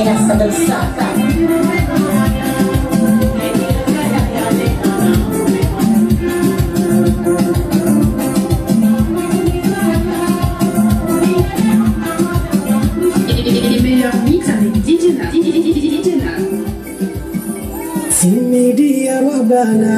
Quiera saber sacar Sini dia wabana.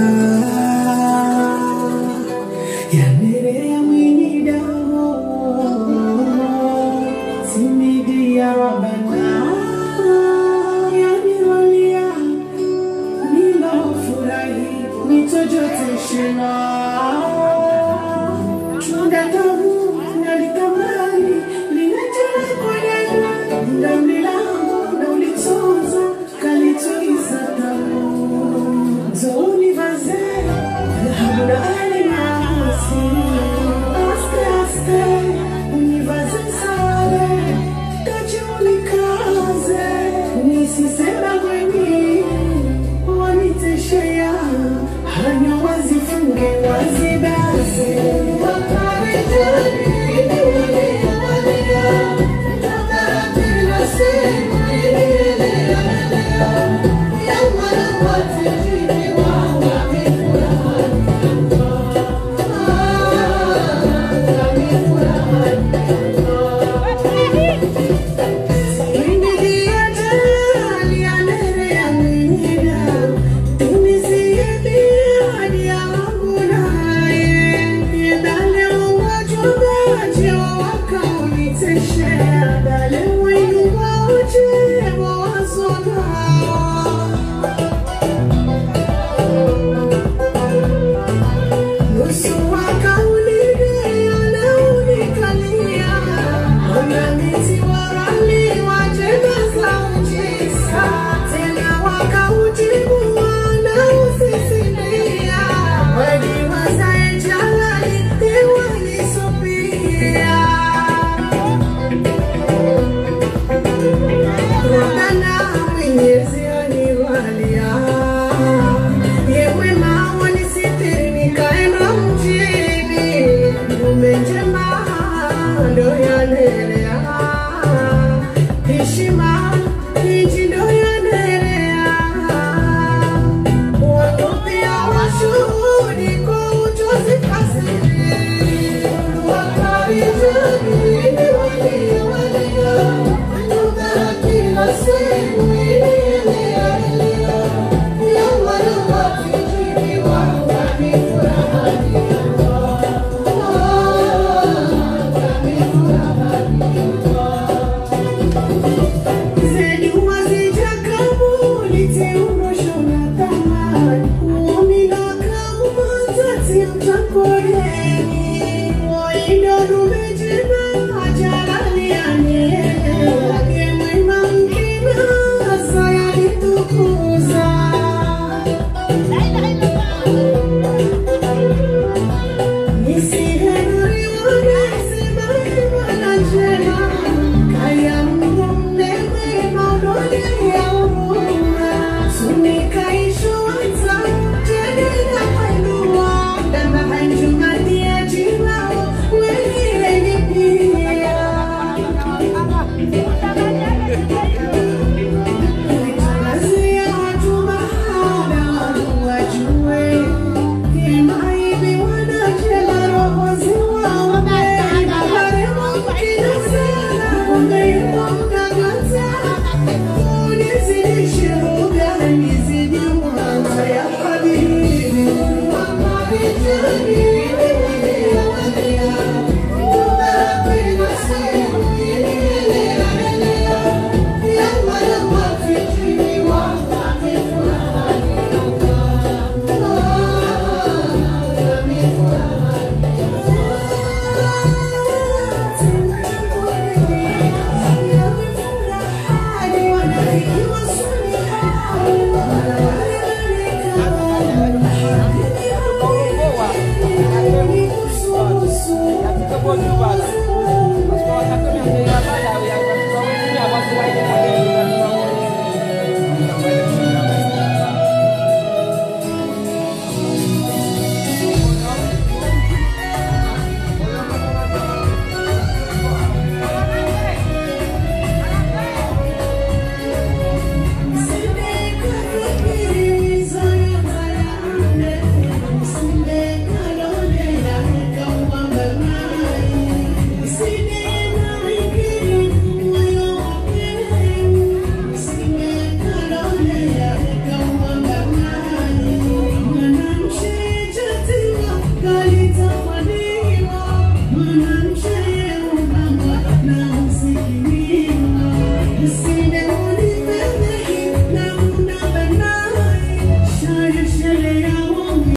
Wazifunge 谢谢